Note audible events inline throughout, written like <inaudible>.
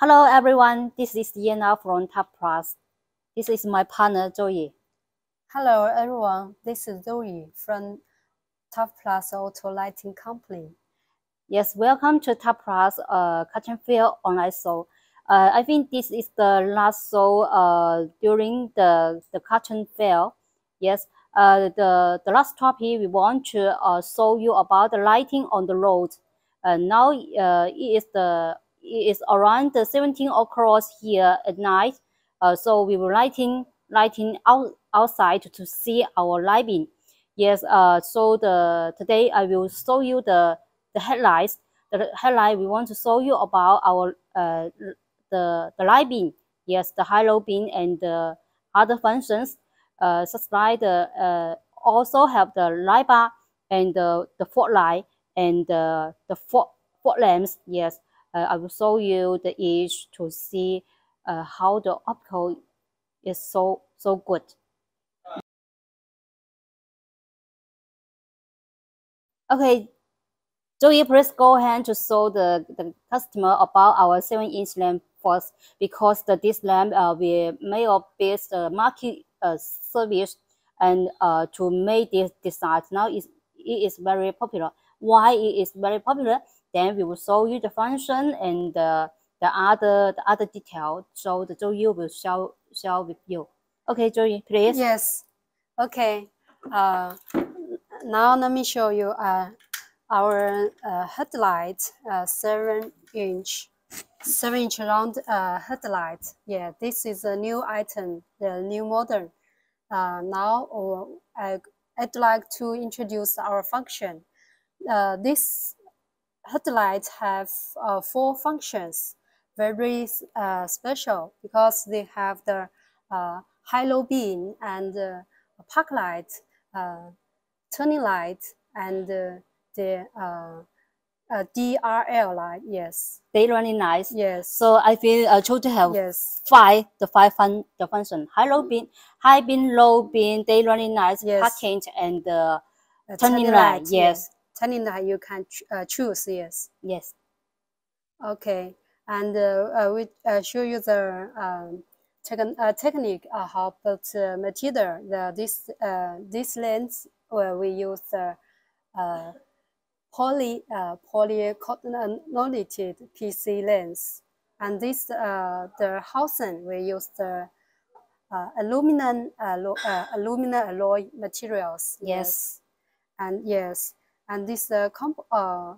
Hello everyone, this is Yena from Tuff Plus. This is my partner Zoe. Hello everyone, this is Zoe from Tuff Plus Auto Lighting Company. Yes, welcome to Tuff Plus uh, Canton Fair online show. Uh, I think this is the last show uh, during the, the Canton Fair. Yes, uh, the, the last topic we want to uh, show you about the lighting on the road. Uh, now uh, it is the is around the 17 o'clock here at night. Uh, so we will lighting lighting out outside to see our lighting. Yes. Uh, so the today I will show you the the headlights. The headlight we want to show you about our uh the the lighting. Yes, the high low beam and the other functions. Uh, such like the uh also have the light bar and the the fog light and the the fog fog lamps. Yes uh, I will show you the image to see uh, how the optical is so so good. Okay, Joey, please go ahead to show the, the customer about our 7-inch lamp first because the, this lamp uh, we made of based uh, market uh, service and uh, to make this design now is it is very popular. Why it is very popular? Then we will show you the function and the, the other the other detail. So the Joey will show show with you. Okay, Joey, please. Yes. Okay. Uh, now let me show you uh, our uh, headlight, uh, seven inch, seven inch round uh, headlight. Yeah, this is a new item, the new model. Uh, now uh, I, I'd like to introduce our function. Uh, this headlights have uh, four functions, very uh, special because they have the uh, high-low beam and uh, park light, uh, turning light, and uh, the DRL light. Yes, they running nice. Yes. So I feel uh, total have yes five the five fun the function high low beam, high beam, low beam. They running nice. Yes. Parking and the Uh, turning turning light. light, Yes. turning light you can ch uh, choose. Yes. Yes. Okay, and uh, uh, we uh, show you the um, techn uh, technique how but uh, material. The this uh, this lens where we use the uh, poly uh, polycarbonate PC lens, and this uh, the housing we use the uh, aluminum allo uh, aluminum alloy materials. Yes. and yes, and this uh, comp uh,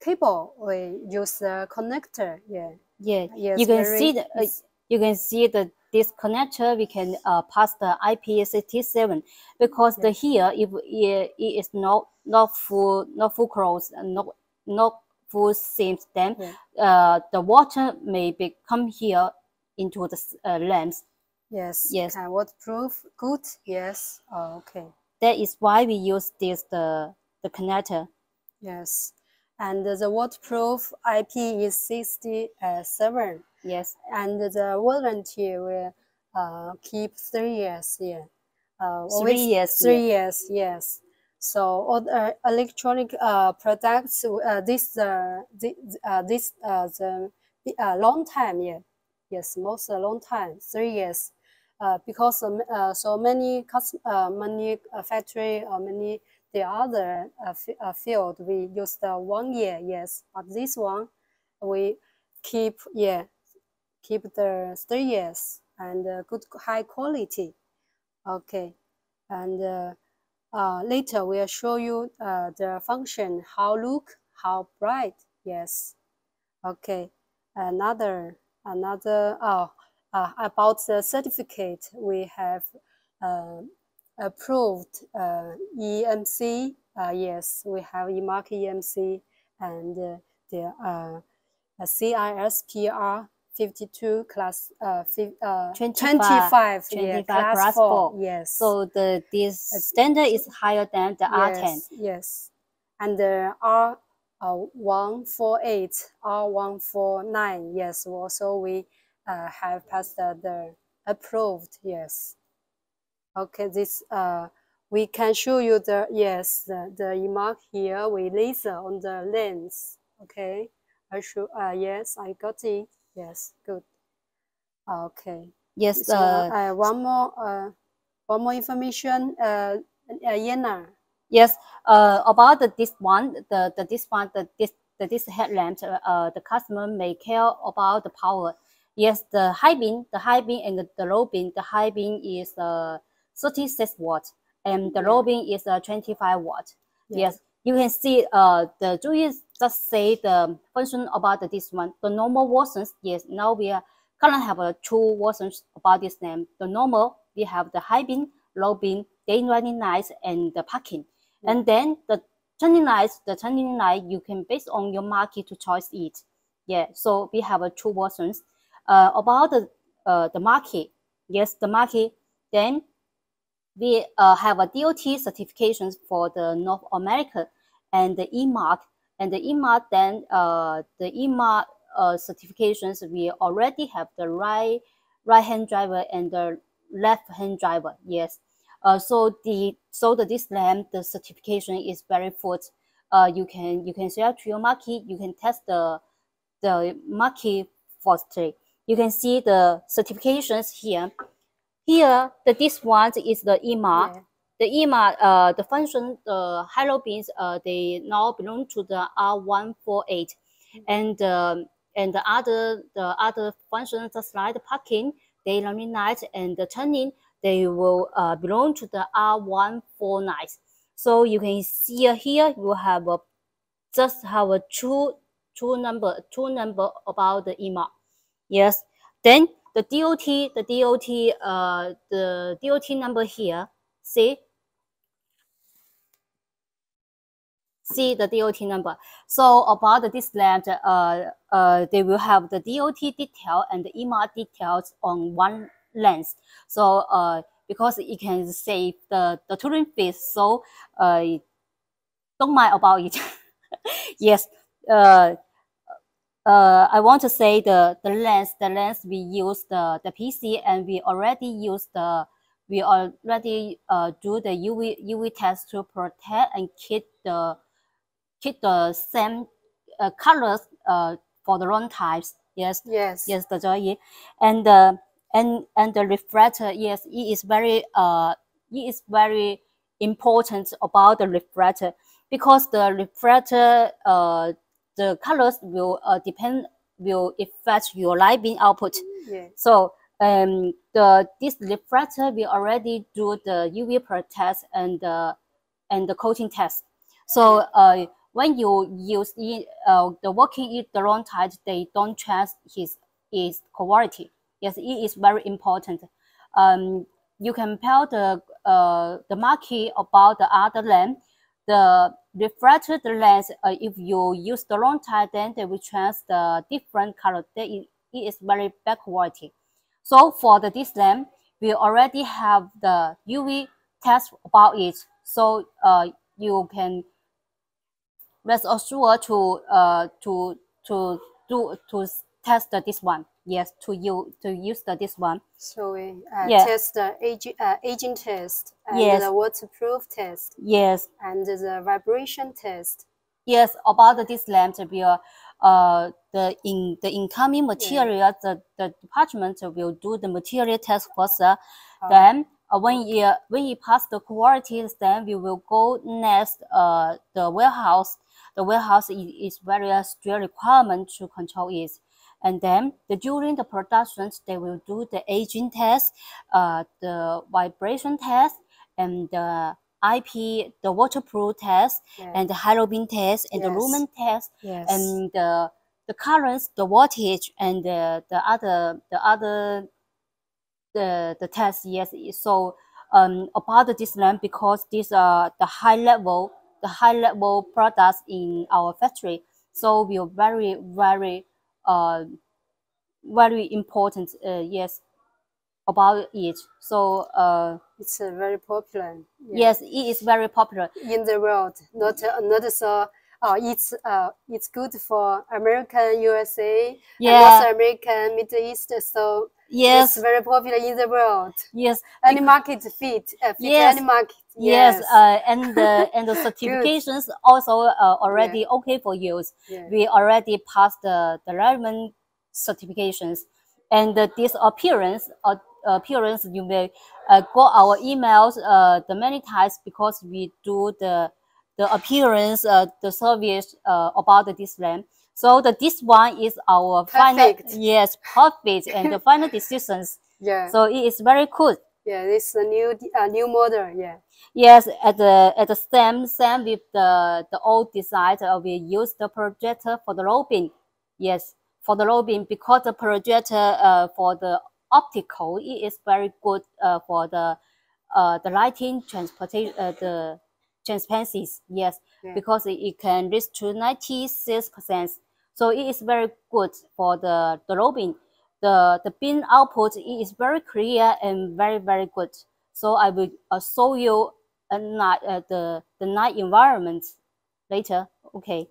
cable we use the connector. Yeah. Yeah. Yes. you can see the uh, you can see the this connector we can uh, pass the IP67 because the here if it, it is not not full not full close and not not full seams then Yeah. uh, the water may be come here into the uh, lamps Yes. Yes. And waterproof. Good. Yes. Oh, okay. that is why we use this the the connector Yes. And the waterproof IP is 67, yes and the warranty will uh, keep three years. Yeah. Uh, Three years, Three years. Yes. So all the electronic uh, products, uh, this uh, this uh, this uh, the uh, long time. Yeah. Yes, most a long time, three years. Uh, because um, uh, so many cus- uh, many uh, factory or many the other uh, uh, field we use the one year yes but this one we keep yeah keep the three years and uh, good high quality. Okay and uh, uh, later we'll show you uh, the function how look how bright yes. Okay another another oh uh, about the certificate we have uh, approved uh, EMC. Uh, yes, we have E-mark EMC and uh, the uh, uh, CISPR 52 class uh, fif- uh, 25, 25, yeah, 25 class, class 4. four. Yes. so the this standard is higher than the R10 yes, yes. And the R uh, 148, R149, yes, also we uh, have passed the, the approved, yes. Okay, this uh, we can show you the yes the the mark here. We laser on the lens. Okay, I show. Uh, yes, I got it. Yes, good. Okay. Yes, So, uh, uh, one more, uh, one more information, uh, uh, Yena. yes. Uh, about the, this one, the, the this one, the this the this headlamp, uh, uh, the customer may care about the power. Yes, the high beam, the high beam and the, the low beam. The high beam is uh 36 watt, and the low beam is uh 25 watt. Yes, you can see uh the Julie just say the function about this one. The normal versions, yes, now we are currently have uh, two versions about this name. The normal, we have the high beam, low beam, day running lights, and the parking. Yeah. And then the turning lights, the turning light, you can based on your market to choose it. Yeah, so we have uh, two versions. Uh, about the uh, the market, yes, the market, then we uh, have a DOT certifications for the North America and the E-mark. And the E-mark, then uh, the E-mark uh, certifications, we already have the right right hand driver and the left hand driver. Yes. Uh, so the so the this lamp the certification is very full. Uh, you can you can share to your market. You can test the the market firstly. You can see the certifications here. Here, the this one is the EMA. Yeah. The EMA, uh, the function, the halo beams, uh, they now belong to the R148, and um, and the other the other functions, just like the parking, day running light, and the turning, they will uh, belong to the R149. So you can see here, you have a just have a two two number two number about the EMA. Yes. Then the DOT, the DOT, uh, the DOT number here. See. See the DOT number. So about this land, uh, uh, they will have the DOT detail and the EMA details on one lens. So uh, because it can save the the touring fees, so uh, don't mind about it. <laughs> yes. Uh, uh, I want to say the the lens, the lens we use the the PC and we already use the we already uh, do the UV UV test to protect and keep the keep the same uh, colors uh, for the long types. Yes, Yes. yes, the joy and the and and the reflector. Yes, it is very uh it is very important about the reflector because the reflector uh the colors will uh, depend will affect your light beam output. Yeah. So um, the this reflector we already do the UV test and the and the coating test. So uh, when you use it, uh, the working it the wrong type, they don't trust his his quality. Yes, it is very important. Um, you compare the uh, the market about the other lamp. The refracted lens, uh, if you use the wrong type, then they will change the different color. It, it is very quality. So for the this lamp, we already have the UV test about it. So uh, you can rest assured to uh to to do to test this one. Yes, to you to use the this one. So we uh, Yeah. test the aging, uh, aging test and Yes. the waterproof test Yes, and the vibration test. yes. About this lamp, are, uh the in the incoming material, the the department will do the material test first. uh, Uh, Then uh, when you when you pass the quality then we will go next. Uh, the warehouse. The warehouse is, is very uh, strict requirement to control it. And then the during the productions, they will do the aging test, uh, the vibration test, and the IP, the waterproof test, yeah. and the halogen test, and the Yes. lumen test, yes. and the the currents, the voltage, and the the other the other the the test. Yes, so um about this lamp because these are the high level the high level products in our factory. So we are very very uh very important. Uh, yes, about it. So uh it's uh, very popular. yeah, yes, it is very popular. In the world, not uh, not so. Uh, it's uh, it's good for American, USA, Yeah. North American, Middle East. So Yes, it's very popular in the world. yes. Any market fit, uh, fit Yes. any market. Yes, Yes. uh, and the <laughs> and the certifications also uh, already okay for use. yeah. We already passed the the relevant certifications. And uh, this appearance, uh, appearance, you may uh, go our emails uh, the many times because we do the the appearance, uh, the service uh, about this lamp. So the this one is our Perfect. final, yes, perfect, and the <laughs> final decisions. Yeah. So it is very good. yeah, this is a new uh, new model. Yeah. Yes, at the at the same same with the the old design, uh, we use the projector for the low beam. Yes, for the low beam because the projector uh, for the optical it is very good uh, for the uh, the lighting transportation uh, the transparencies. Yes, Yeah. because it, can reach to ninety six percent. So it is very good for the the low beam. The the beam output is very clear and very very good. So I will uh, show you a night uh, the the night environment later. Okay.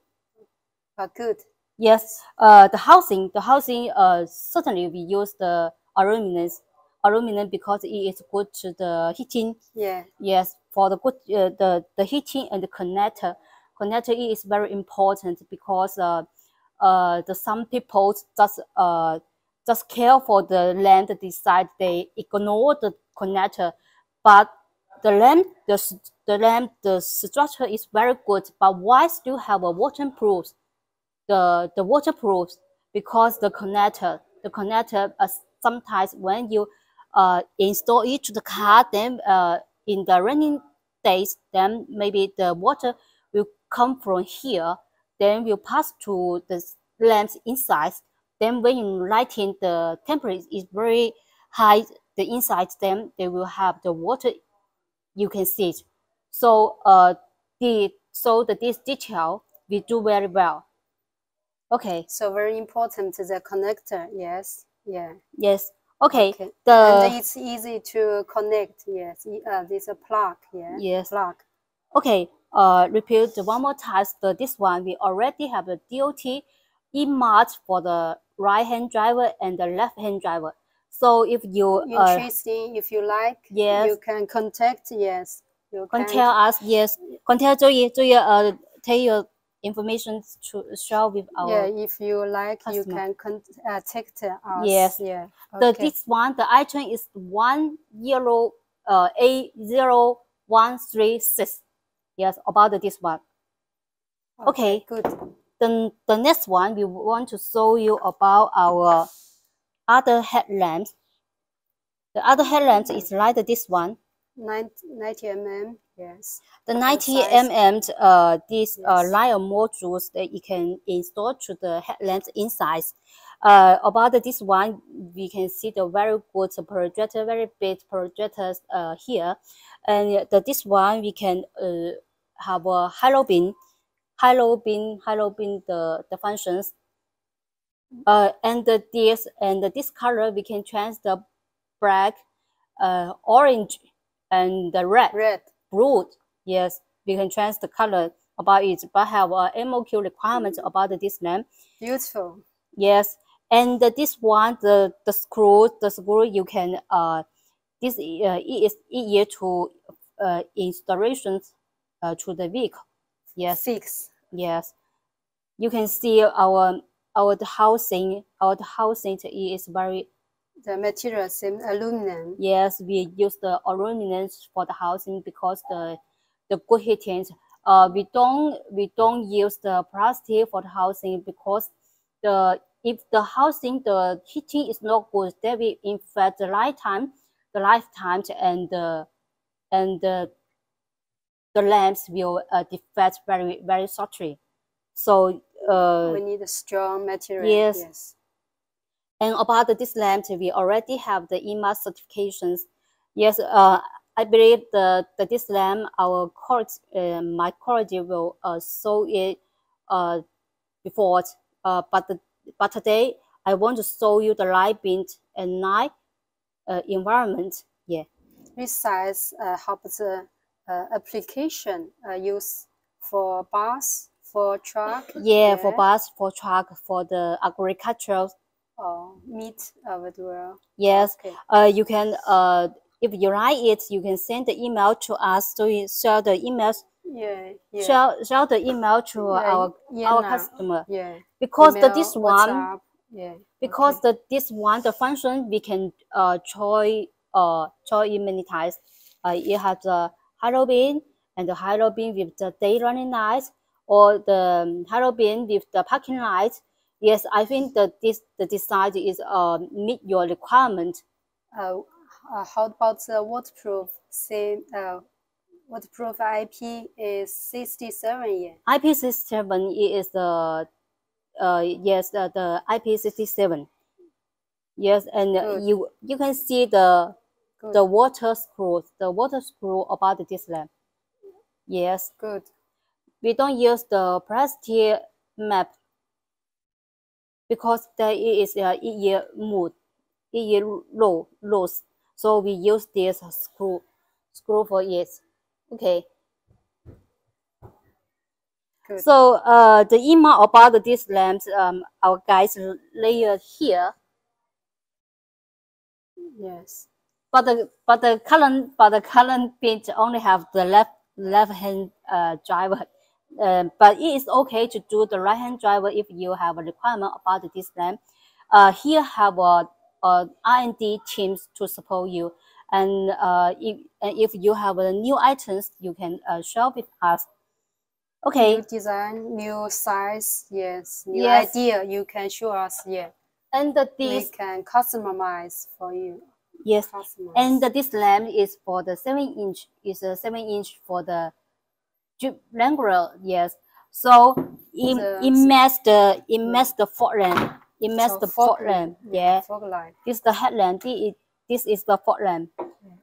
Uh, good. Yes. Uh, the housing the housing uh certainly we use the aluminum aluminum because it is good to the heating. Yeah. Yes, for the good uh, the the heating and the connector connector is very important because uh uh the some people just uh just care for the lamp decide they ignore the connector, but the lamp the the lamp the structure is very good, but why still have a waterproof? The the waterproof because the connector the connector uh, sometimes when you uh install it to the car then uh in the raining days then maybe the water will come from here then will pass to the lamps inside then when you lighting the temperature is very high the inside then they will have the water you can see it so uh the so the this detail we do very well okay So very important the connector. Yes. Yeah. yes okay, Okay. the and it's easy to connect. Yes. Uh, this a plug. Yeah. yes Plug. Okay, uh, repeat one more time. The, this one, we already have a DOT e-mark for the right-hand driver and the left-hand driver. So if you uh, Interesting. If you like, yes. you can contact. Yes. You can. tell us, yes, contact uh, take your information to share with our. yeah. If you like, you can contact us. Yes. Yeah. okay. The this one, the item is one zero uh A zero one three six. Yes, about this one. okay. Good. then the next one we want to show you about our other headlamps the other headlamps is like this one 90, 90 mm. Yes. the 90 size? mm uh these uh Yes. line of modules that you can install to the headlamps inside uh about this one we can see the very good projector very big projectors uh here and the this one we can uh have a halogen halogen halogen the the functions uh and the this and this color we can change the black uh orange and the red Red. blue yes we can change the color about it but have a moq requirement about this lamp Beautiful. yes and this one the the screw the screw you can uh this uh, it is easier to uh installations uh, to the vehicle yes Fix. yes you can see our our housing our housing is very The material same aluminum. yes we use the aluminum for the housing because the the good heating uh we don't we don't use the plastic for the housing because the if the housing the heating is not good that will affect the lifetime the lifetime and the and the the lamps will uh, defect very very shortly so uh we need a strong material. yes. Yes. And about this lamp, we already have the EMA certifications. Yes, uh, I believe the, the this lamp, our college, uh, my college will uh, show it uh, before. Uh, but the, but today I want to show you the light beam and night uh, environment. Yeah. Besides, uh, how the uh, application uh, used for bus, for truck? Yeah, for bus, for truck, for the agricultural. Or meat uh, well. Yes, Okay. uh, you can uh, if you like it, you can send the email to us. So you share the emails Yeah. Yeah. share share the email to Yeah, our yeah, our customer Yeah. because the this one WhatsApp. Yeah. because okay. the this one the function we can uh try uh try it many times. Uh, it has the halogen and the halogen with the day running light or the um, halogen with the parking light. Yes, I think that this the design is uh meet your requirement. uh, uh, how about the waterproof? Say, uh, waterproof IP is 67 yen. IP67 is the uh yes the, the IP67. Yes, and Good. you you can see the Good. the water screw the water screw about this lamp. Yes, Good. we don't use the plastic map because there is a year mood, year low loss. So we use this screw screw for it. Okay. Good. So uh, the email about these lamps, um, our guys layer here, Yes. but the but the current but the current bit only have the left left hand uh, driver. Um, but it is okay to do the right hand driver if you have a requirement about this lamp. Uh, here have a, a R&D teams to support you. And uh, if, if you have uh, new items, you can uh, share with us. Okay. New design, new size, yes. New Yes. idea, you can show us, yeah. And the, We can customize for you. yes, Customize. and the, this lamp is for the seven inch. Is a seven inch for the Wrangler. Yes. So it The- match the it match the. It match So the fog fog lamp. lamp, Yeah. This the headlamp. This is this is the fog lamp.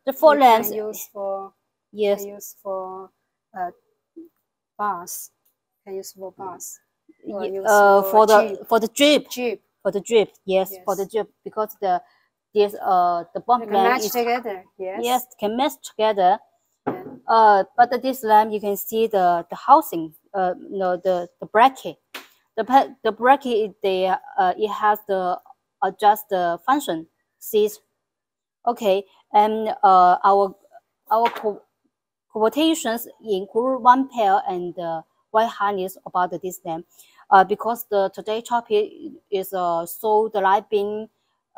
The You fog can lamps. use for Yes. can use for uh bus. Can use for bus. or Ye- use Uh, for for the Jeep. for the Jeep. Jeep. For the Jeep. Yes. For the Yes. Jeep because the this uh the bomb can match is together. Yes. yes can match together. Uh, but this lamp you can see the the housing. Uh, no, the the bracket. The the bracket is the uh it has the adjust the function. See. Okay, and uh our our co- quotations include one pair and uh, white harness about this lamp. Uh, because the today topic is uh so the light being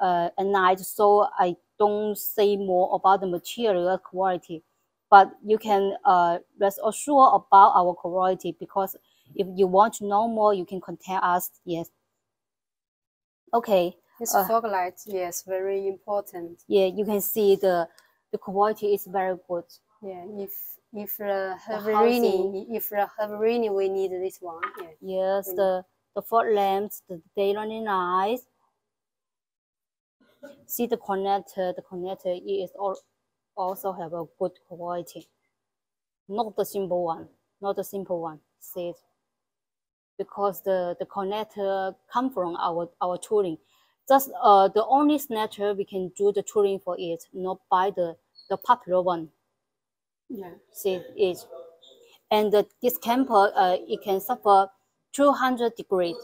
uh at night, so I don't say more about the material quality but you can uh, rest assured about our quality because if you want to know more, you can contact us. Yes. Okay. This Uh, fog light, yes, very important. Yeah, you can see the the quality is very good. Yeah, if if uh, heavy raining, if uh, heavy raining, we need this one. Yeah. Yes, the the fog lamps, the day running lights. See the connector. The connector is all, also have a good quality. Not the simple one. Not the simple one. See. Because the the connector come from our our tooling. Just uh the only snatcher we can do the tooling for it, not buy the the popular one. Yeah. See it. And the, this camper uh it can suffer 200 degrees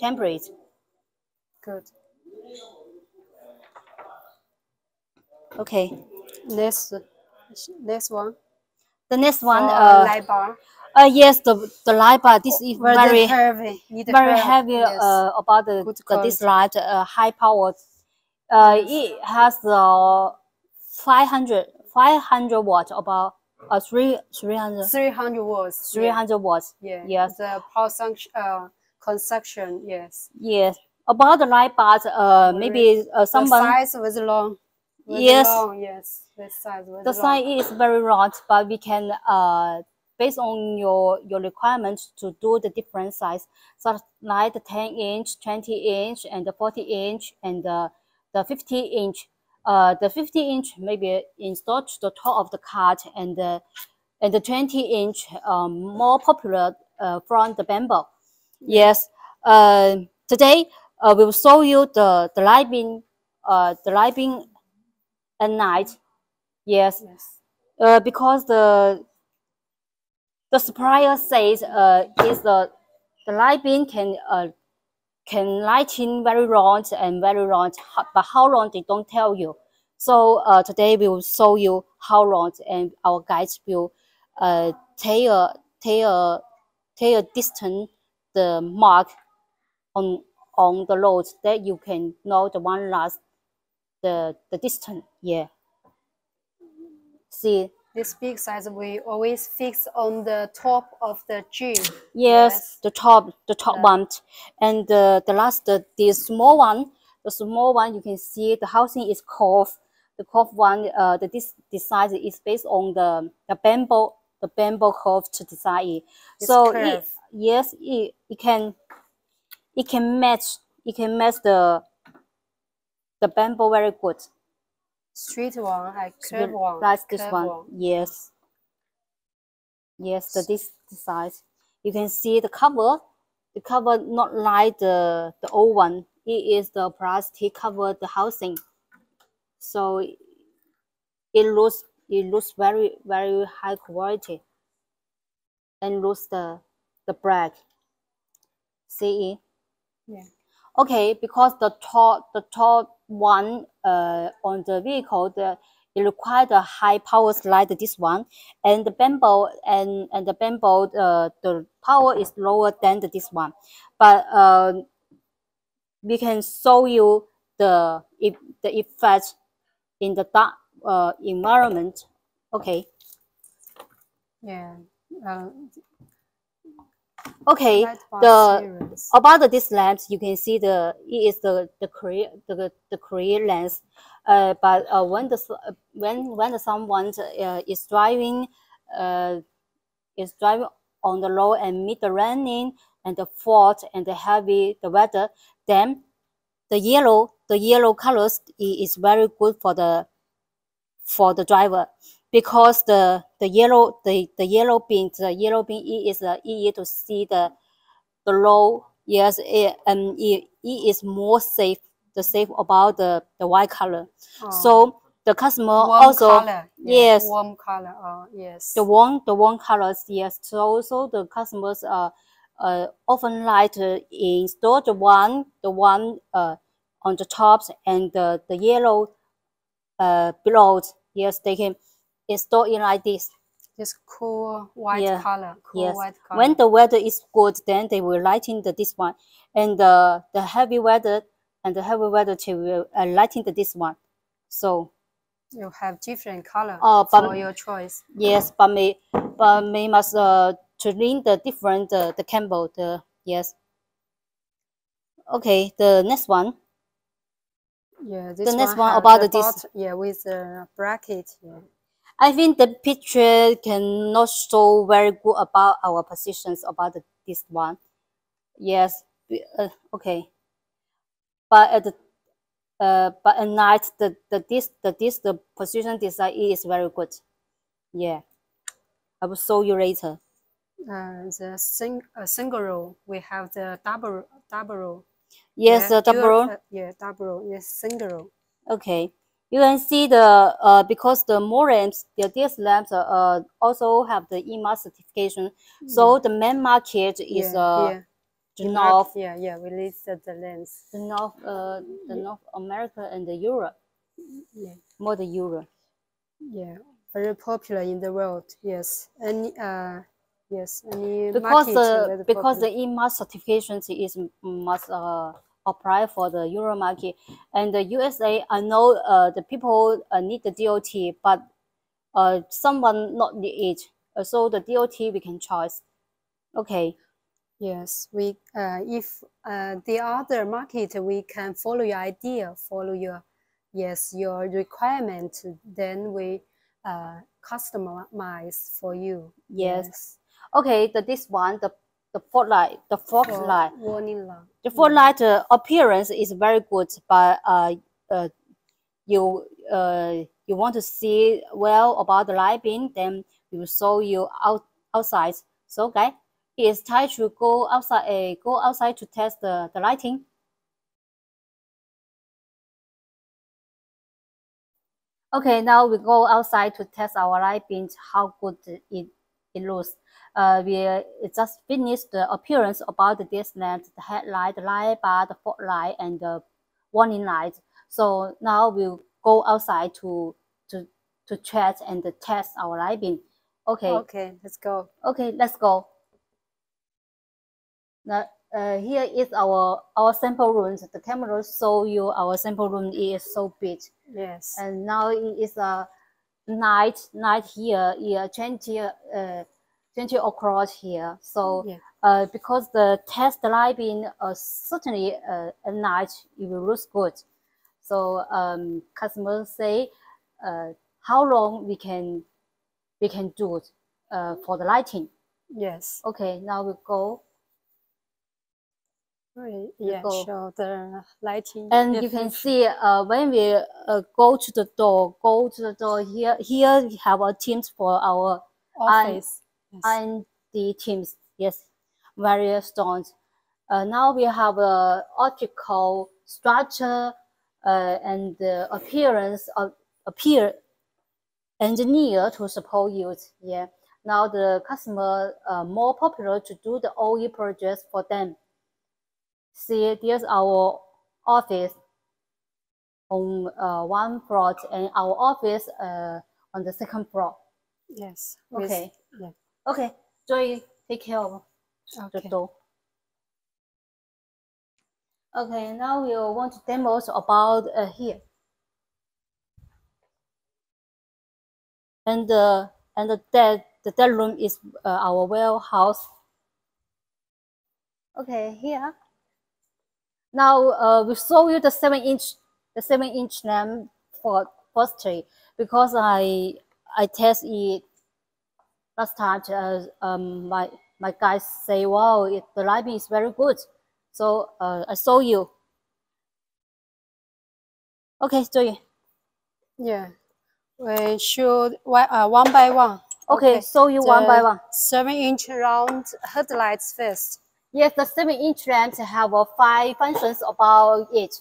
temperature. Good. Okay. Next, next one. The next one, For uh, light bar. uh, yes, the the light bar. This is Very, very heavy. Need very heavy, heavy yes. uh, about the, the this light, uh, high power. Uh, it has uh 500, 500 watt, about uh three 300, 300 watts. yeah. 300 watts. Yeah. Yes. The power function, uh, consumption. Yes. Yes. About the light bars, uh, maybe uh, The someone size was long. Yes. Long, yes. The size was the long. is very large, but we can uh based on your your requirements to do the different size, such like the 10 inch, 20 inch, and the 40 inch, and the the 50 inch. Uh, the 50 inch maybe installed to the top of the cart, and the and the 20 inch um, more popular uh, from the bamboo. Yes. Uh, today uh, we will show you the the light beam, uh, the light beam at night. Yes Yes. uh, because the the supplier says uh, is the the light beam can uh, can lighting very long and very long, but how long they don't tell you. So uh, today we will show you how long, and our guides will uh, take a take a take a distance the mark on on the road that you can know the one last the the distance. Yeah. See. This big size we always fix on the top of the gym. Yes, yes. the top, the top one, and the the last the, the small one, the small one you can see the housing is curved. The curved one, uh, the this design is based on the the bamboo the bamboo curve to design It's so curved. it yes it, it can it can match it can match the the bamboo very good. Straight one, like curved one. like this curved one. yes. Yes the this design you can see the cover. The cover not like the the old one. It is the plastic cover the housing. So it looks it looks very very high quality and looks the the black. See Yeah. Okay because the top the top one uh on the vehicle the it required a high power like this one. And the bamboo and and the bamboo uh, the power is lower than the, this one. But uh, we can show you the if the effect in the dark uh, environment. Okay. Yeah. Uh, okay the series. about the, these lamps you can see the it is the the Korea the the Korean lens uh, but uh, when the uh, when when the someone uh, is driving uh, is driving on the road and meet the raining and the fog and the heavy the weather then the yellow the yellow colors is very good for the for the driver because the the yellow the the yellow beam the yellow beam it is uh, easy to see the the road yes it, um it, it is more safe the safe about the the white color Oh, so the customer warm also color. Yeah, yes. Warm color. Oh, yes. the one the one colors yes so so the customers are uh often like to install the one the one uh on the tops and the the yellow uh below yes they can install it like this This cool white Yeah, color. Cool yes white color. when the weather is good then they will lighten the this one and the the heavy weather and the heavy weather they will uh, lighten the this one so you have different color Oh, but- for your choice. Yes, but may but may must uh to link the different uh, the Campbell the yes. Okay, the next one. Yeah, this next one one about the this- bot- yeah, with the bracket. Yeah. I think the picture cannot show very good about our positions about the, this one. Yes, uh, okay. But at the uh, but at night the the this the this the position design is very good. Yeah, I will show you later. Uh, the sing uh, single row, we have the double double row. Yes, yeah, the double row. yeah, double row. Yes, single row. Okay, you can see the uh because the more lamps, the these lamps uh, also have the EMA certification. So the main market is yeah, uh yeah. the The North, Yeah, yeah. We listed the lens. the North uh the North America and the Europe, Yeah, more the Europe. yeah. Very popular in the world. Yes. Any uh, yes. Any Because market the because the. EMA certification is must uh apply for the Euro market and the USA. I know uh the people uh, need the DOT, but uh someone not need it. Uh, so the DOT we can choose. Okay. Yes, we uh, if uh, the other market we can follow your idea, follow your yes your requirement, then we uh, customize for you. Yes. Okay, the this one, the the light, the light. warning light. The fog light uh, appearance is very good, but uh, uh, you uh, you want to see well about the light beam, then we will show you out outside. So, guys, it's time to go outside. Uh, go outside to test the the lighting. Okay, now we go outside to test our light beams, how good it, it looks. Uh, we uh, just finished the appearance about this lamp, the headlight, the light bar, the fog light, and the warning light. So now we'll go outside to to to check and test our light beam. Okay, Okay, let's go. okay, let's go. Now, uh, here is our our sample room. The camera show you our sample room is so big, Yes. and now it is a night night here. Yeah, change uh, change across here. So Yeah. uh, because the test lighting uh, certainly uh, at night it will look good. So um, customers say uh, how long we can we can do it uh, for the lighting. Yes. Okay, now we go Right. Yeah. go. Show the lighting. and you can see uh, when we uh, go to the door, go to the door here. Here we have a teams for our office. Yes. and the teams. Yes, various stones. Uh, now we have a optical structure uh, and the appearance of appear engineer to support you. Yeah. Now the customer uh, more popular to do the OE projects for them. See, there's our office on uh, one floor and our office uh, on the second floor. yes. Okay. Yeah. Okay, Joy, take care of the Okay. door. Okay, now we will want to demo about uh, here. And the and the dead the dead room is uh, our warehouse. Okay, here. Now uh, we show you the seven inch the seven inch lamp for firstly because I I test it last time uh, um, my my guys say wow it, the lighting is very good so uh, i saw you okay Joey. Yeah. We should one, uh, one by one. okay, show you one by one Seven inch round headlights first. yes the seven inch lamps have uh, five functions about it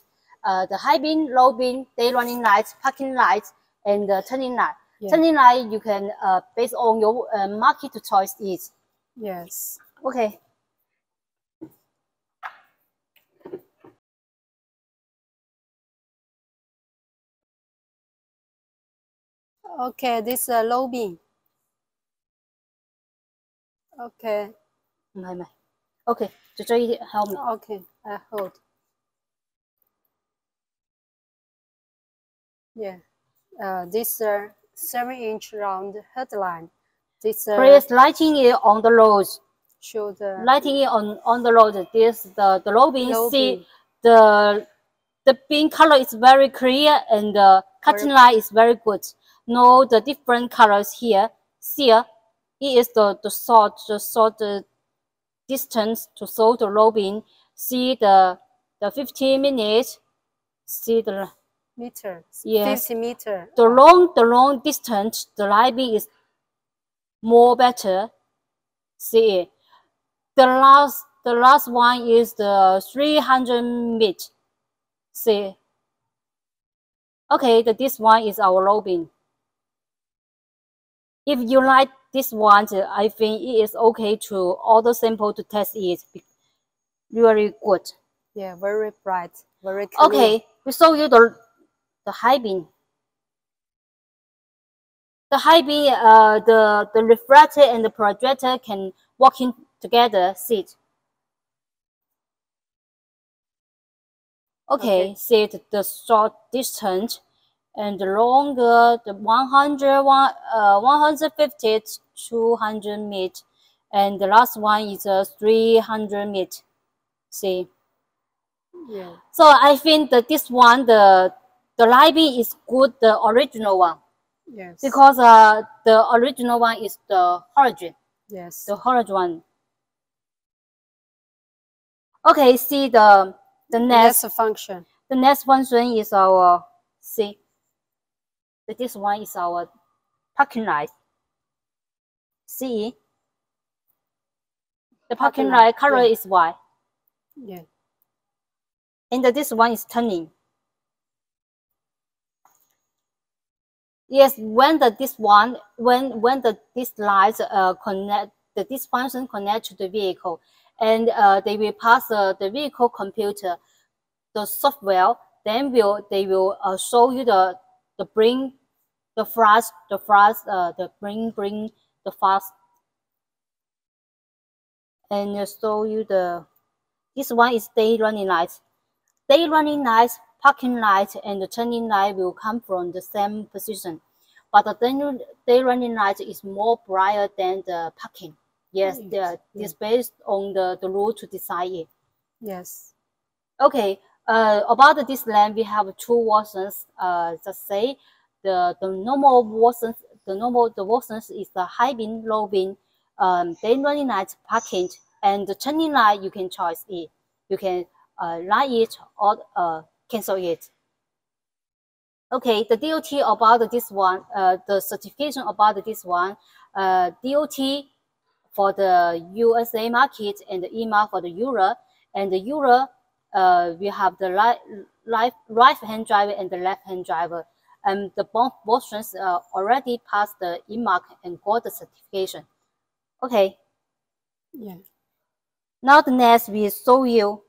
uh, the high beam low beam day running light parking light and the turning light yeah. Something like you can uh, based on your uh, market choice is. Yes. Okay. Okay, this uh, low beam. Okay. Mày mày. Okay, cho cho help me. Okay, I hold. Yeah. Uh, this uh, seven inch round headline. This uh, Please lighting it on the road. show the Lighting it on, on the road. This the the beam see the the beam color is very clear and the cutting line is very good. Know the different colors here. Here it is the the short the short uh, distance to show the beam. See the the 15 minutes. See the meter. Yes. 50 meter. the long the long distance the lighting is more better see it. the last the last one is the 300 meter see okay the this one is our beam if you like this one i think it is okay to order sample to test it really good Yeah, very bright, very clear. Okay, we show you the the high beam. The high beam, uh, the the reflector and the projector can working together. See it. Okay, Okay. see it, the short distance and the longer the 100 one, uh 150 200 meter and the last one is a 300 meter. See. Yeah. So I think that this one, the the lighting is good, the original one, Yes. because uh the original one is the halogen, yes. the halogen one. Okay, see the the next a function. the next function is our see. This one is our parking light. See, the parking Parking light, light color yeah. is white, Yeah. and this one is turning. Yes, when the this one when when the this lights uh connect the this function connect to the vehicle, and uh they will pass uh, the vehicle computer, the software. Then will they will uh, show you the the bring the flash the flash uh the bring bring the fast and uh, show you the This one is day running lights. Day running light, parking light, and the turning light will come from the same position. But the day running light is more brighter than the parking. Yes, the, yeah. it's based on the, the rule to decide it. Yes. Okay, uh, about this lamp, we have two versions. Uh, just say the the normal versions, the normal the versions is the high beam, low beam, um, day running light, parking, and the turning light. You can choose it. You can uh, light it or uh, cancel it. Okay, the DOT about this one, uh, the certification about this one, uh, DOT for the USA market and the EMA for the Euro, and the Euro uh, we have the right, right, right hand driver and the left hand driver. And the both versions uh, already passed the E-mark and got the certification. Okay, Yeah. now the next we show you.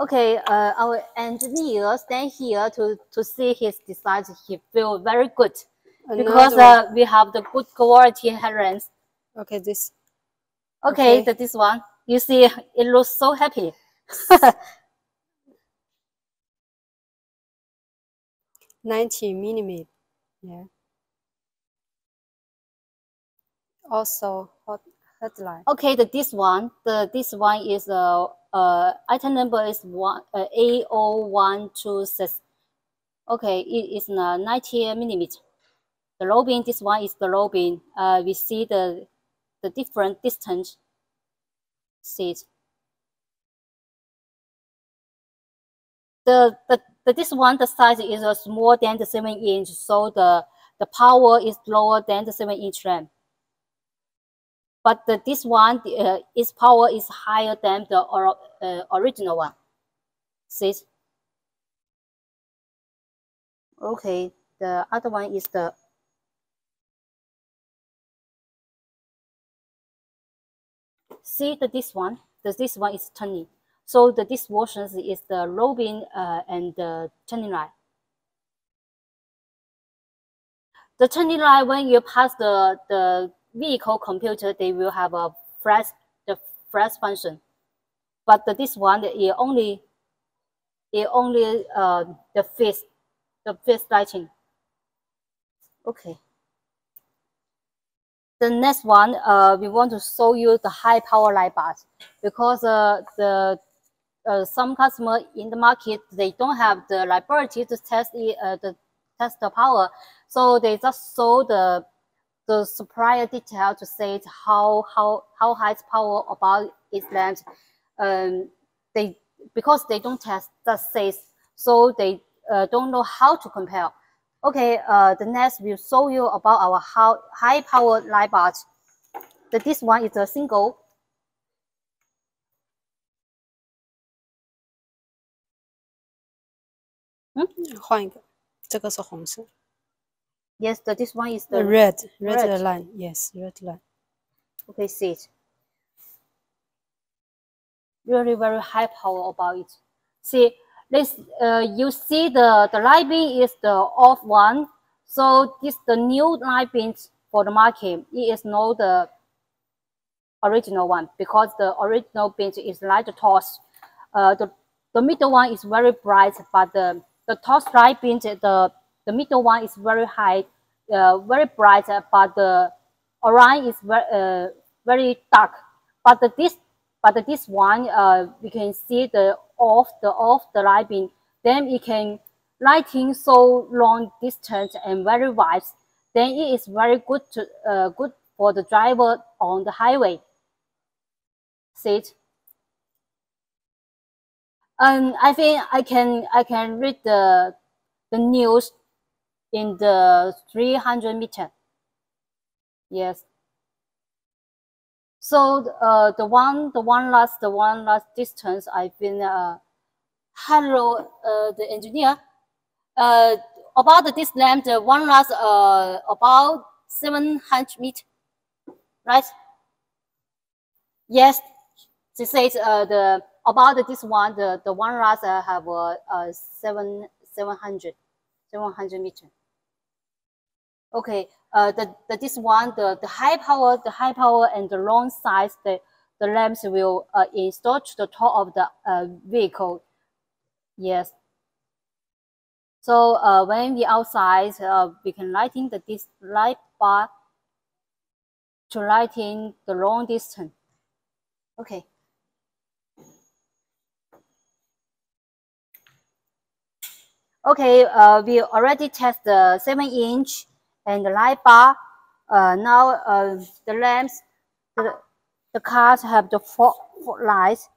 Okay, uh, our engineer stand here to, to see his design. He feel very good because uh, we have the good quality headlamps. okay, this Okay, Okay. the, this one, you see, it looks so happy. <laughs> 90 millimeter. Yeah. Also hot headlight. Okay, the this one, the this one is uh uh item number is one uh, A O one two six. Okay, it is uh, 90 millimeter. The low this one is the low. Uh, we see the the different distance. See it. The, the, the this one the size is uh, more than the seven inch, so the the power is lower than the seven inch lamp but the, this one, uh, its power is higher than the or, uh, original one. See? Okay, the other one is the see the this one, the this one is turning. So the this version is the beam uh, and the turning light. The turning light, when you pass the, the vehicle computer, they will have a flash, the flash function. But this one, it only, it only uh, the face, the face lighting. Okay. The next one, uh, we want to show you the high power light bars because uh, the uh, some customer in the market they don't have the liability to test it, uh, the test the power, so they just show the the supplier detail to say it how how how high its power about its lamps. Um, they because they don't test just says so they uh, don't know how to compare. Okay, uh, the next will show you about our how high power light bars. The, this one is a single. 换一个，这个是红色。 Yes, the, this one is The red, red, red. line. Yes, red line. Okay, see it. Really very high power about it. See, this uh, you see the the light beam is the off one. So this the new light beam for the market. It is not the original one because the original beam is light torch. Uh, the the middle one is very bright, but the the torch light beam the the middle one is very high, uh, very bright, uh, but the orange is very uh, very dark. But the, this but this one uh, we can see the off the off the light beam. Then it can lighting so long distance and very wide. Then it is very good to good for the driver on the highway. See it. Um, I think I can I can read the the news in the 300 meter. Yes. So uh, the one the one last the one last distance I've been uh, hello uh, the engineer. Uh, about this lamp the one last uh, about 700 meter. Right? Yes. She says uh, the about this one the the one last uh, have uh, uh, seven 700 700 meter okay uh, the, the this one the, the high power the high power and the long size the the lamps will uh, install to the top of the uh, vehicle. Yes. So uh, when we outside, uh, we can lighting the this light bar to lighting the long distance. Okay. Okay, uh, we already test the 7 inch and the light bar. Uh, now uh, the lamps, the, the cars have the four, four lights.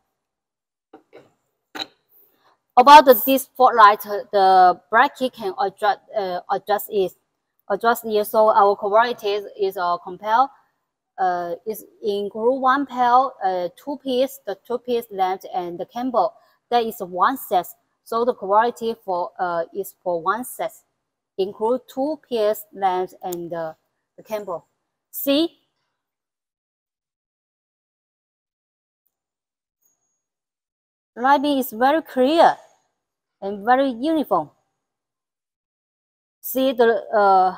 About the, this four light, uh, the bracket can adjust, uh, adjust it. Adjust it. So our quality is uh, compare uh, is include one pair, uh, two piece, the two piece lamps and the cable. That is one set. So the quality for uh, is for one set, include two pairs lamps and uh, the cable. See? Lighting is very clear and very uniform. See the uh,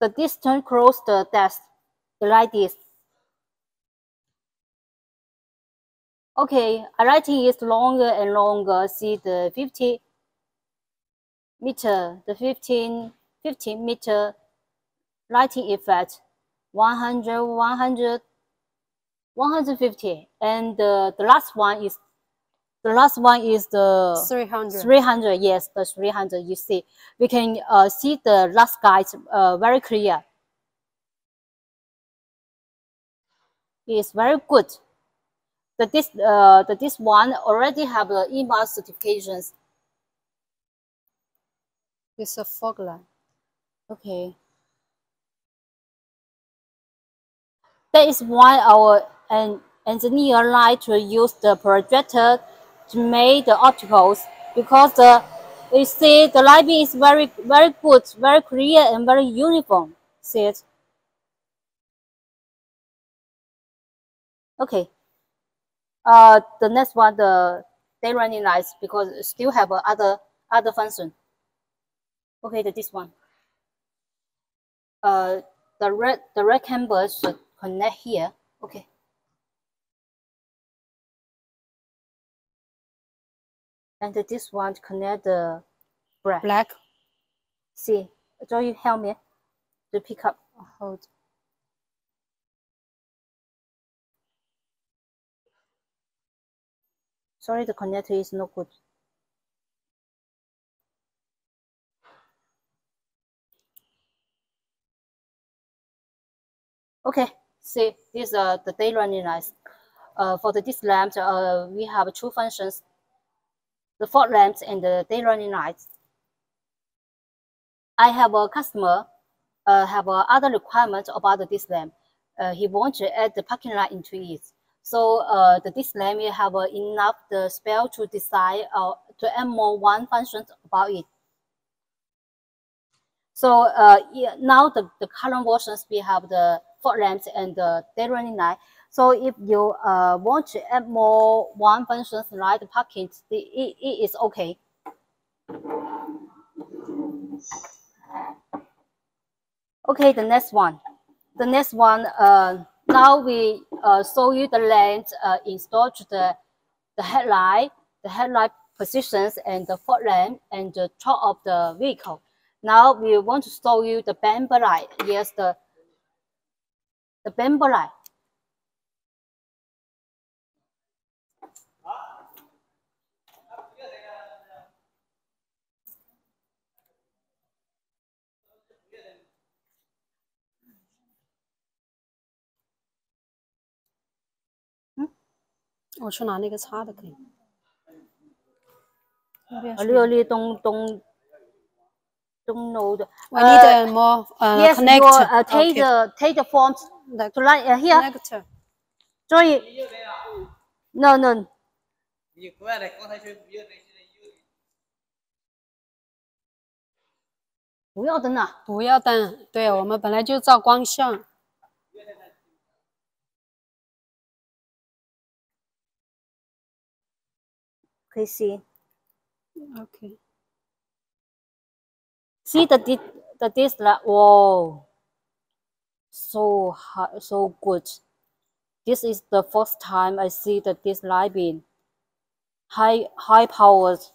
the distance across the desk like this. Okay, writing is longer and longer. See the 50 meter, the 15, 15 meter lighting effect, 100, 100, 150. And uh, the last one is, the last one is the 300. 300, yes, the 300, you see. We can uh, see the last guys uh, very clear. It's very good the this uh the this one already have the EMA certifications. It's a fog lamp. Okay. That is why our an engineer like to use the projector to make the opticals because the you see the lighting is very very good, very clear and very uniform. See it? Okay. Uh, the next one, the day running lights, because still have uh, other other function. Okay, the, this one. Uh, the red the red cable should connect here. Okay. And this one connect the black. Black. See, do you help me to pick up? Hold. Sorry, the connector is not good. Okay, see, these are the day running lights. Uh, for the this lamp, uh, we have two functions, the fog lamps and the day running lights. I have a customer uh, have uh, other requirements about the this lamp. Uh, he wants to add the parking light into it. So uh, the display will have uh, enough the spell to decide uh, to add more one functions about it. So uh, now the, the current versions we have the fog lamps and the day running light. So if you uh, want to add more one functions like the parking, the, it, it is okay. Okay, the next one. The next one, uh, now we uh, show you the lens uh, installed to the, the headlight, the headlight positions and the fog lamp and the top of the vehicle. Now we want to show you the bumper light. Yes, the, 根本不来。啊？他不要这个，他。嗯，我去拿那个差的可以。六六东东。Don't know the. We need a more uh, yes, connector. uh, take Okay. the take the forms to like uh, here. connector. Sorry. No, no. 刚才。不要灯了。不要灯，对我们本来就照光像。可以 see OK，see the the this like whoa, so high, so good. This is the first time I see the this light beam high high powers.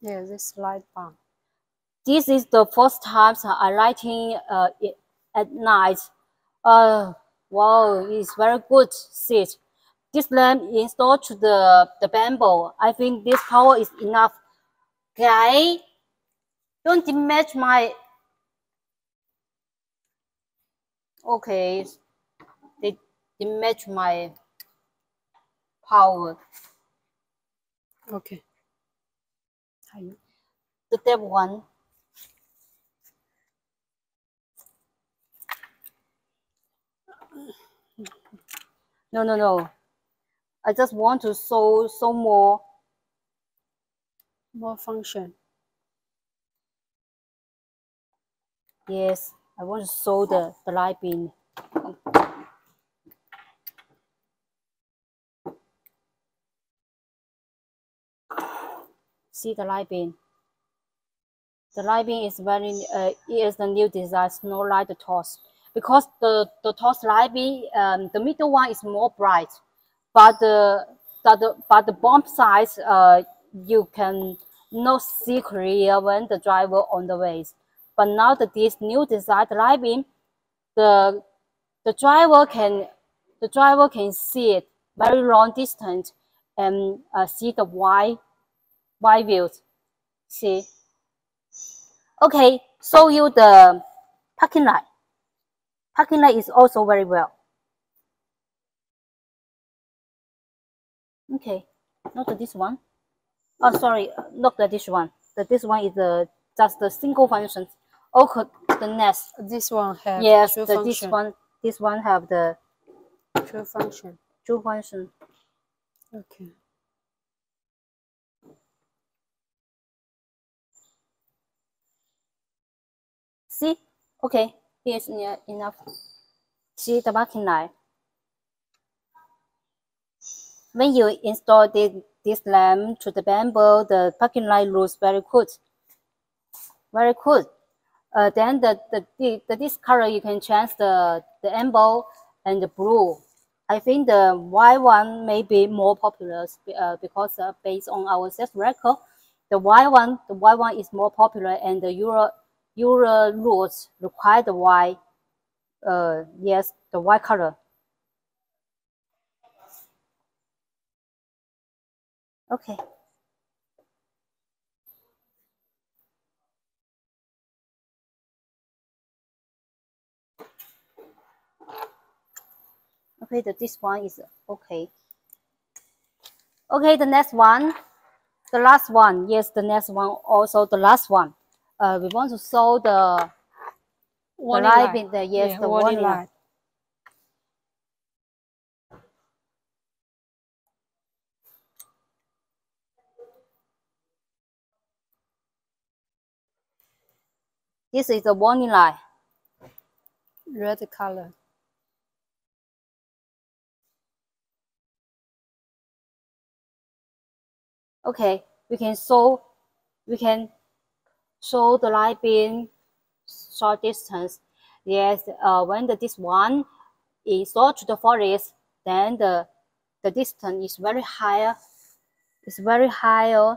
Yeah, this light bulb. This is the first time I lighting uh, it at night. Uh, wow, it's very good. See This lamp installed to the, the bamboo. I think this power is enough. Okay, don't damage my. Okay, they damage my power. Okay. The step one. No, no, no. I just want to show some more. more function. Yes, I want to show the, the light beam. See the light beam. The light beam is very uh, is the new design snow light torch because the the torch light beam um, the middle one is more bright, but the but the but the bump size uh you can not see clear when the driver on the way. But now that this new design light beam, the the driver can the driver can see it very long distance and uh, see the wide wide views. See. Okay, show you the parking lot. Parking lot is also very well. Okay, not this one. Oh, sorry, not the this one. The this one is the just the single function. Okay, oh, the next. This one have Yes, the, this one this one have the Two function. two function. Okay. See, okay, here's enough. See the parking light. When you install this, this lamp to the bamboo, the parking light looks very good. Very good. Uh, then the, the, the, the this color you can change the, the amber and the blue. I think the white one may be more popular uh, because uh, based on our sales record, the white one, the white one is more popular and the Euro, Euro rules require the white, uh, yes, the white color. Okay. Okay, the, this one is okay. Okay, the next one, the last one. Yes, the next one also the last one. Uh, we want to show the, the Warning light light. the yes, Yeah, the warning light. light. This is the warning light. Red color. Okay, we can show, we can show the light beam short distance. Yes, uh, when the this one is short to the forest, then the the distance is very higher. It's very higher.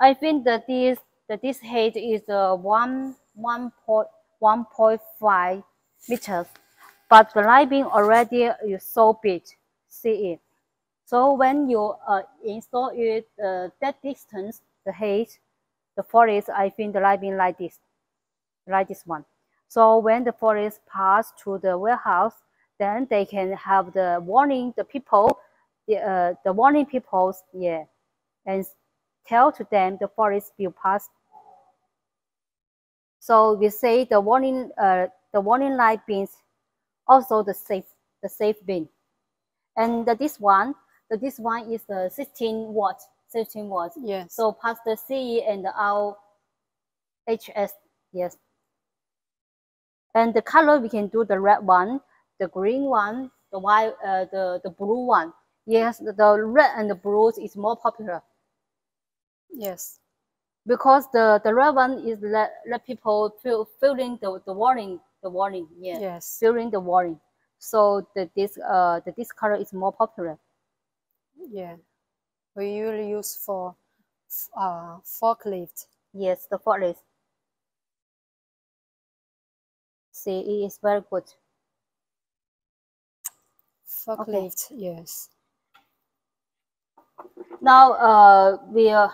I think that this that this height is uh, one one point one point five meters, but the light beam already is so big. See it. So when you uh, install it uh, that distance, the height, the forest, I think the light beam like this, like this one. So when the forest pass to the warehouse, then they can have the warning the people, the uh, the warning people, yeah, and tell to them the forest will pass. So we say the warning, uh, the warning light beams, also the safe, the safe beam. And this one, the, this one is the 16 watt, 16 watts. Yes. So pass the CE and the RoHS, yes. And the color we can do the red one, the green one, the white, uh, the the blue one. Yes, the, the red and the blue is more popular. Yes. Because the the red one is let let people feel feeling the the warning the warning yeah Yes. feeling the warning. So the this uh the this color is more popular. Yeah. We usually use for uh forklift. Yes, the forklift See, it is very good. Forklift. Yes. Now uh we uh,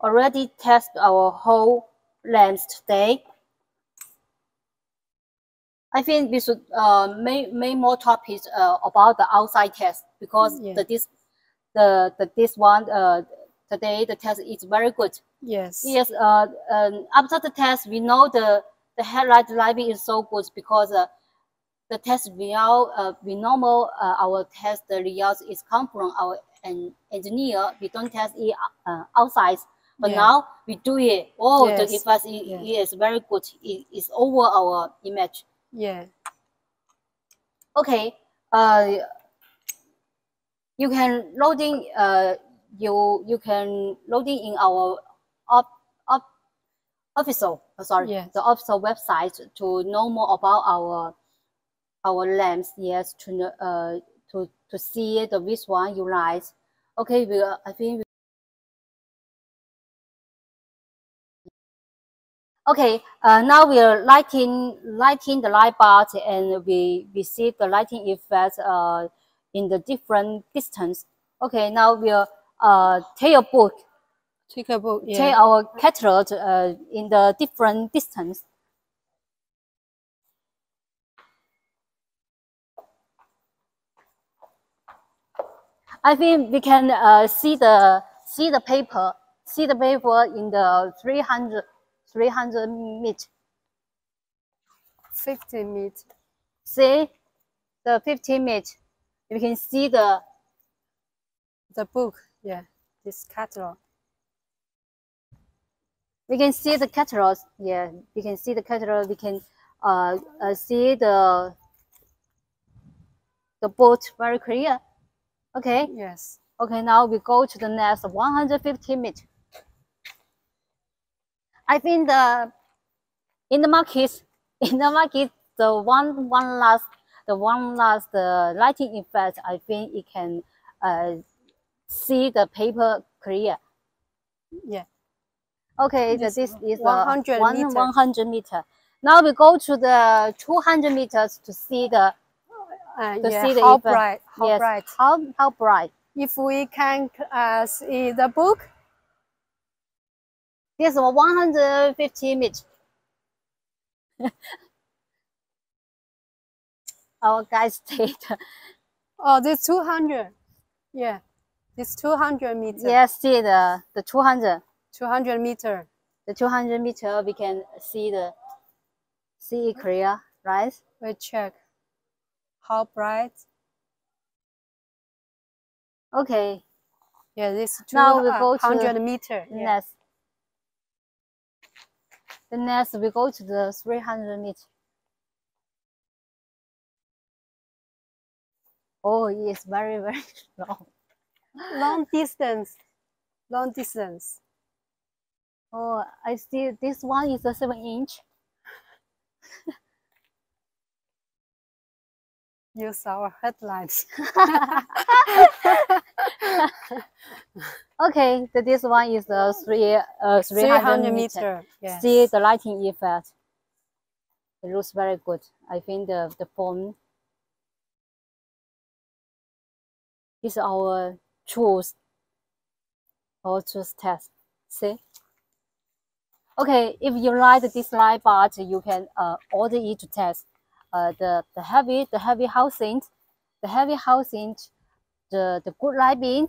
already test our whole lamps today. I think we should uh make, make more topics uh, about the outside test because Yeah. the this the, the this one uh today the test is very good. Yes. Yes, uh, um, after the test, we know the the headlight lighting is so good because uh, the test result, uh, we normal uh, our test the results is come from our an engineer. We don't test it uh, outside, but Yeah. now we do it. Oh, the Yes. effect is, Yeah. very good. It is over our image. Yeah. Okay. Uh, you can loading. Uh, you you can loading in our up up official. uh, sorry, Yes. the official website to know more about our our lamps. Yes, to uh to to see the which one you like. Okay, we I think. We, Okay, uh, now we are lighting lighting the light bulb and we we see the lighting effect uh, in the different distance. Okay, now we'll uh, take a book, Take a book. take our catalog uh, in the different distance. I think we can uh, see the see the paper see the paper in the 300 300 meter. 50 meter. See the 15 meter. You can see the The book. Yeah. This catalog. we can see the catalog. Yeah, we can see the catalog. We can uh, uh see the the boat very clear. Okay. Yes. Okay, now we go to the next 150 meter. I think the in the market, <laughs> in the market, the one one last, the one last uh, lighting effect. I think it can uh, see the paper clear. Yeah. Okay, This this is 100 uh, one meter. 100 meter. Now we go to the 200 meters to see the Uh, To yeah. see the how effect. bright? How yes, bright? how how bright. If we can uh, see the book, This is 150 meter. <laughs> Our guys take oh, this 200. Yeah. This 200 meter. yes, see the the 200, 200 meter. the 200 meter. We can see the see it clear, right? We check how bright. Okay, Yeah, this Now we go to uh, 200 meter. Yeah. The next we go to the 300 meter. Oh, it's very very <laughs> long. Long distance. Long distance. Oh, I see this one is a seven inch. Use our headlights. <laughs> <laughs> Okay, so this one is the three uh 300, 300 meter. meter. Yeah. See the lighting effect. It looks very good. I think the the phone is our tools. Our tools test. See. Okay, if you like this light bulb, you can uh, order it to test. Uh, the the heavy the heavy housing, the heavy housing, the the good light beam,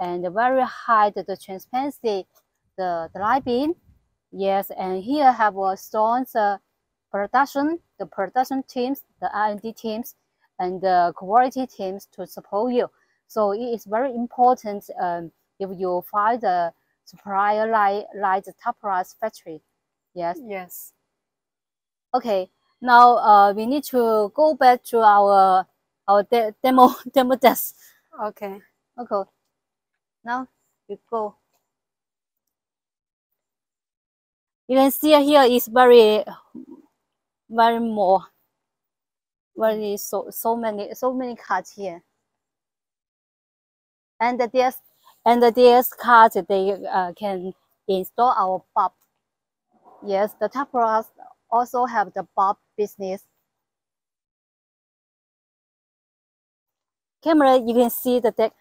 and very high the, the transparency, the the light beam. Yes, and here have a strong uh, production, the production teams, the R&D teams, and the quality teams to support you. So it is very important um, if you find the supplier like like the top price factory. Yes. Yes. Okay. Now uh, we need to go back to our our de demo <laughs> demo desk. Okay. Okay. Now we go. You can see here is very, very more, very so so many so many cards here. And this and this card they uh, can install our bulb. Yes, the Tuff Plus also have the bulb business. Camera, you can see the deck.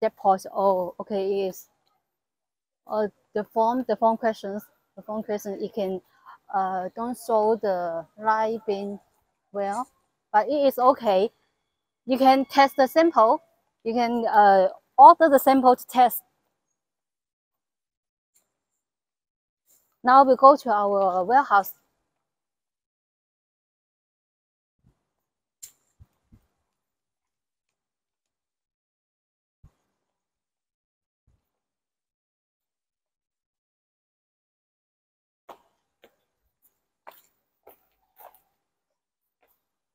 Deck pause. Oh, okay, it is. Uh, the form, the form questions, the form question, you can uh, don't show the light beam well, but it is okay. You can test the sample. You can uh, order the sample to test. Now we go to our warehouse.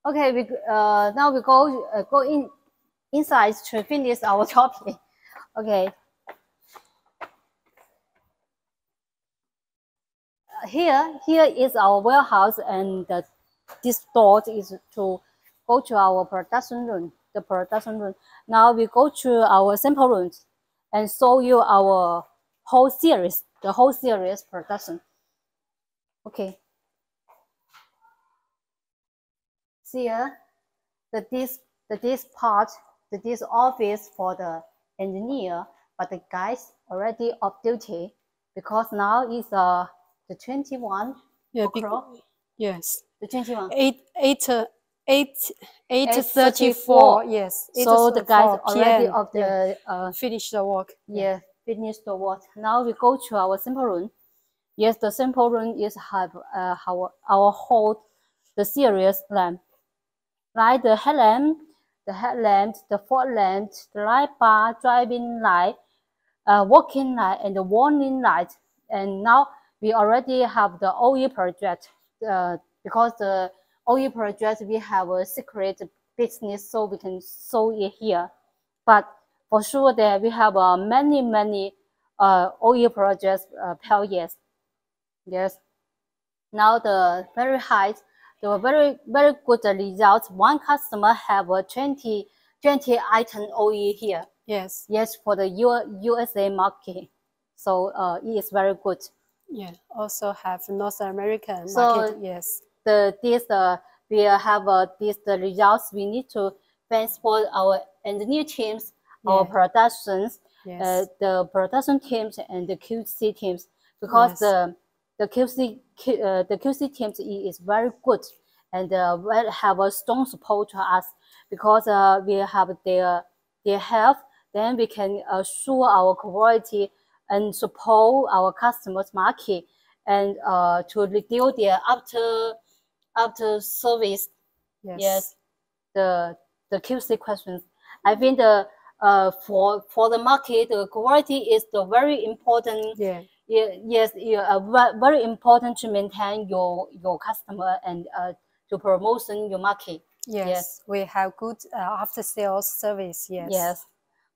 Okay, we uh now we go uh, go in inside to finish our <laughs> topic. Okay. Uh, here here is our warehouse and the, this door is to go to our production room. The production room. Now we go to our sample rooms and show you our whole series, the whole series production. Okay. see here that this that this part the this office for the engineer but the guys already off duty because now is uh the 21 Yeah, o'clock yes. the 21 Eight, eight, uh, eight, eight 8:34. thirty-four. Yes. so the guys already PM, of yeah. the uh finish the work. yeah finish the work now we go to our sample room yes the sample room is have uh our our whole the series lamp like the headlamp the headlamp the fog lamp the light bar driving light uh walking light and the warning light. And now we already have the OE project uh, because the OE project we have a secret business so we can show it here. But for sure that we have uh, many many uh, OE projects uh, per years yes. Now the very high the very very good results one customer have a 20 20 item OE here Yes. yes for the U- USA market so uh, it is very good Yeah. Also have North American So- market. Yes. the this uh, we have uh, this the results we need to thanks for our engineer teams our Yeah. productions Yes. uh, the production teams and the QC teams because Yes. the the QC uh, the QC teams is very good and uh, will have a strong support to us because uh, we have their their help then we can assure our quality and support our customers market and uh, to reduce their after after service yes. yes the the QC questions. I think the uh for for the market the quality is the very important. Yeah. Yeah, yes, yeah, uh, very important to maintain your your customer and uh to promotion your market. Yes. We have good uh, after sales service. Yes. Yes.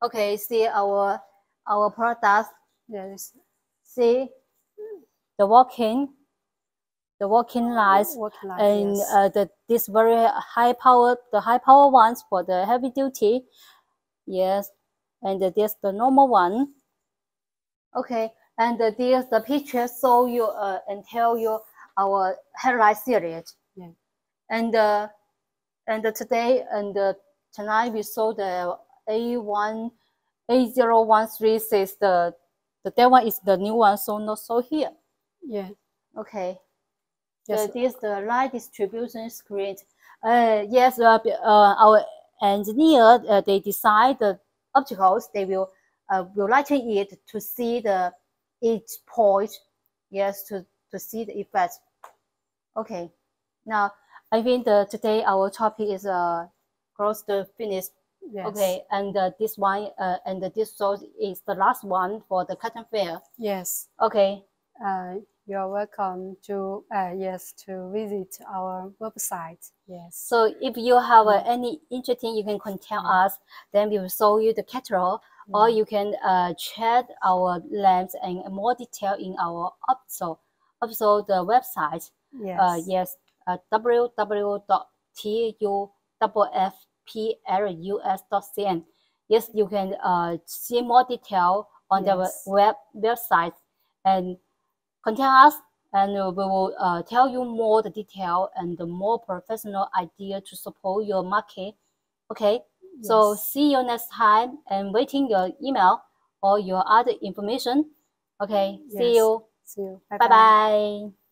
Okay. See our our products. Yes. See the walking, the walking lights. Working like and yes. uh, the this very high power the high power ones for the heavy duty yes and uh, this the normal one okay and uh, this the picture show you uh, and tell you our headlight series Yeah. and uh, and today and uh, tonight we saw the a1 a0136 the the that one is the new one so not so here yeah. okay Yes. the, this the light distribution screen. Uh, yes, uh, uh, our engineer uh, they design the opticals. They will uh, will lighten it to see the each point. Yes, to to see the effect. Okay, now I think the today our topic is uh close to finish. Yes. Okay, and uh, this one uh, and this so is the last one for the Canton Fair. Yes. Okay, Uh, you're welcome to uh, yes to visit our website. Yes. So if you have uh, any interesting, you can contact us. Then we will show you the catalog or you can uh, check our lamps and more detail in our also also the website. Yes. uh, yes uh, www.tuffplus.cn yes you can uh, see more detail on the web website and contact us and uh, we will uh, tell you more the detail and the more professional idea to support your market. Okay so see you next time and waiting your email or your other information. Okay see you. See you. bye bye